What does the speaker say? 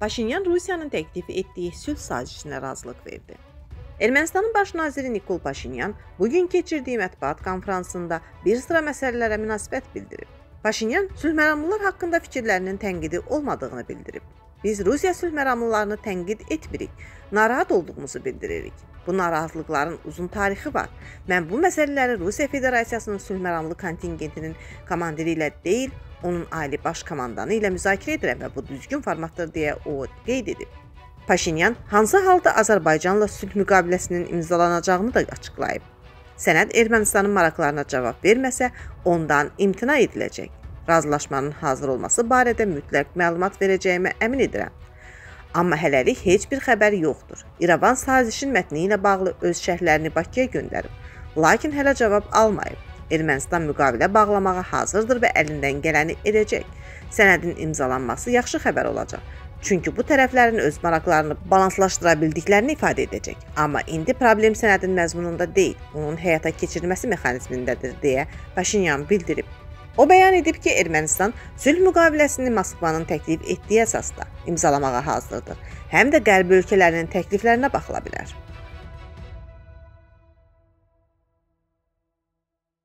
Paşinyan Rusiyanın təklif etdiyi sülh sazişinə razılıq verdi. Ermənistanın baş naziri Nikol Paşinyan bu gün keçirdiyi mətbuat konfransında bir sıra məsələlərə münasibət bildirib. Paşinyan sülhməramlılar haqqında fikirlərinin tənqidi olmadığını bildirib. Biz Rusiya sülhməramlılarını tənqid etmirik, narahat olduğumuzu bildiririk. Bu narahatlıqların uzun tarixi var. Mən bu məsələləri Rusiya Federasiyasının sülhməramlı kontingentinin komandiri ilə deyil, onun ali baş komandanı ilə müzakirə edirəm və bu düzgün formatdır deyə o qeyd edib. Paşinyan hansı halda Azərbaycanla sülh müqaviləsinin imzalanacağını da açıqlayıb. Sənəd Ermənistanın maraqlarına cavab verməsə, ondan imtina ediləcək. Razılaşmanın hazır olması barədə mütləq məlumat verəcəyimə əmin edirəm. Amma hələlik heç bir xəbər yoxdur. İrəvan sazişin mətni ilə bağlı öz şərhlərini Bakıya göndərib, lakin hələ cavab almayıb. Ermənistan müqavilə bağlamağa hazırdır və əlindən gələni edəcək. Sənədin imzalanması yaxşı xəbər olacaq. Çünki bu tərəflərin öz maraqlarını balanslaşdıra bildiklərini ifadə edəcək. Amma indi problem sənədin məzmununda deyil, onun həyata keçirilməsi mexanizmindədir deyə Paşinyan bildirib. O bəyan edib ki, Ermənistan sülh müqaviləsini Moskvanın təklif etdiyi əsasda imzalamağa hazırdır. Həm də qərb ölkələrinin təkliflərinə baxıla bilər.